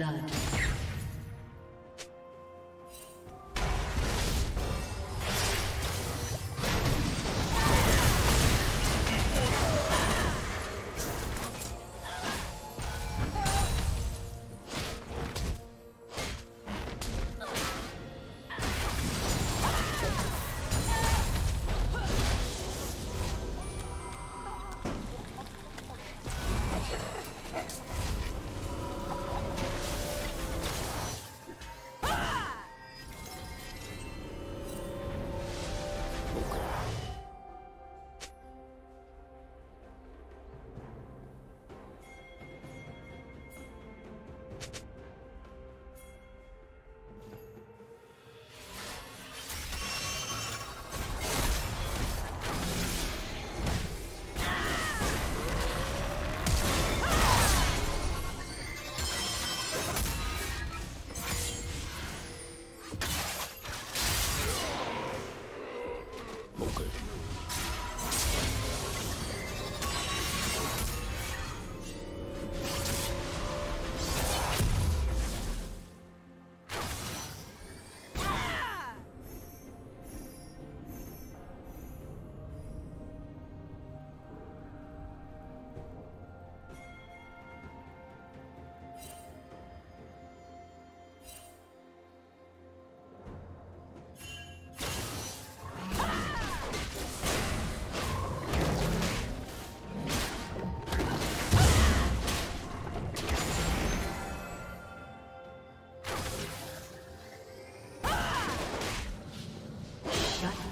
blood.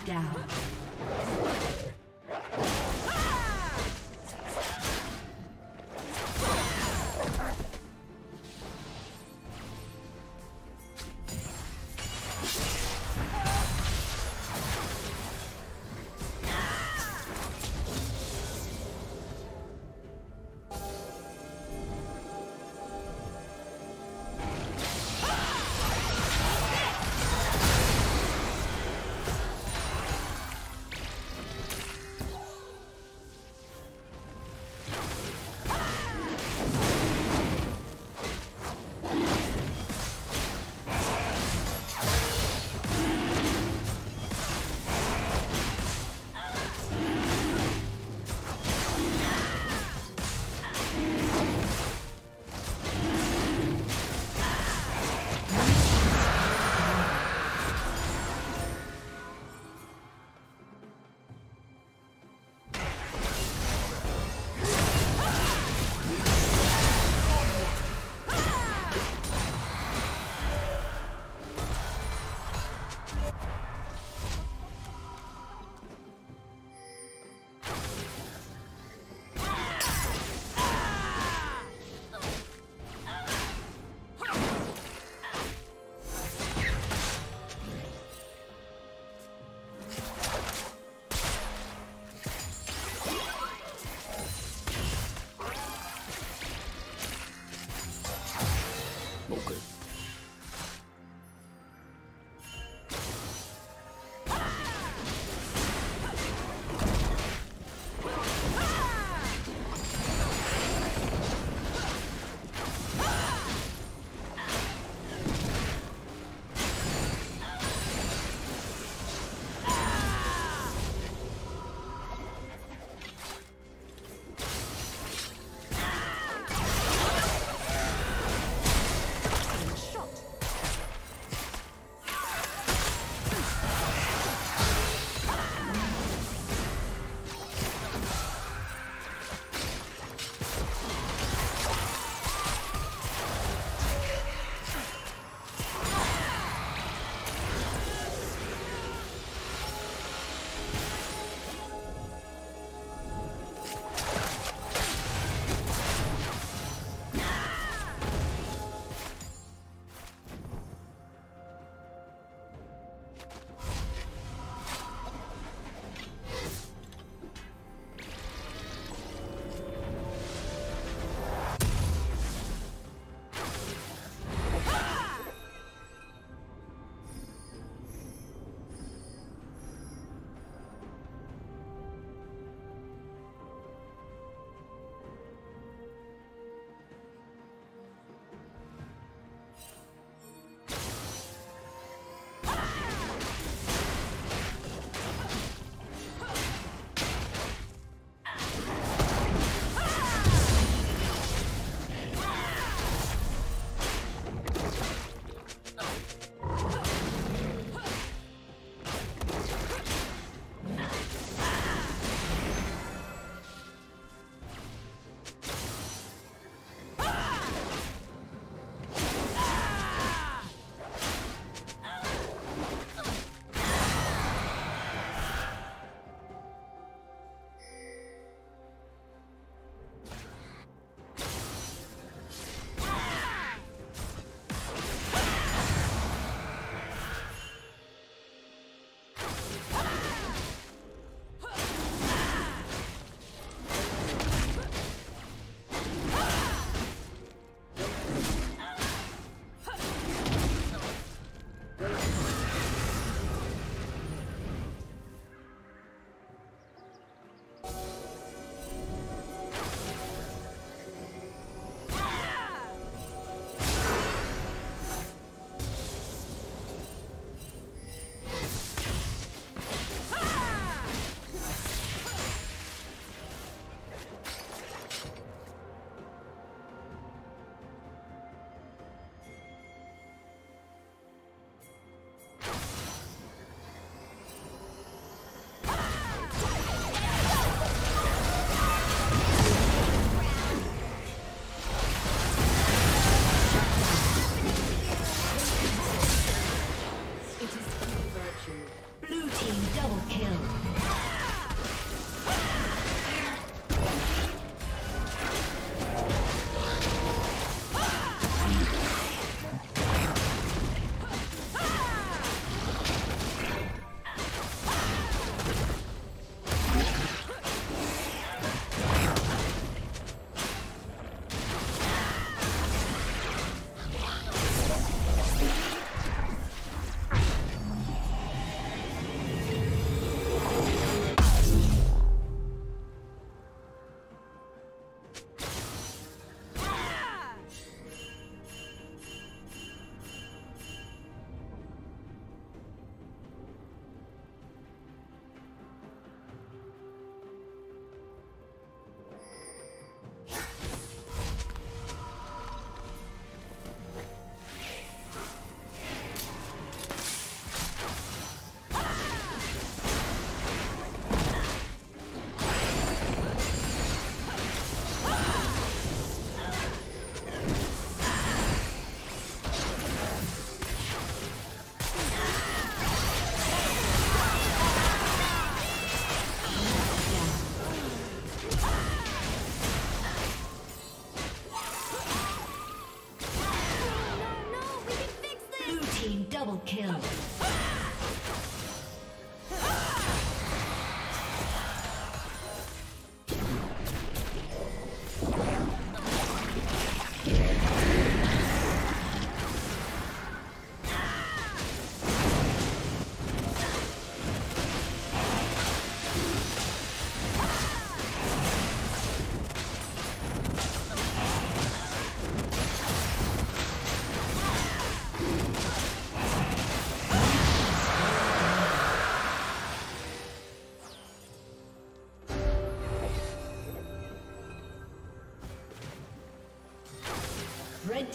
down.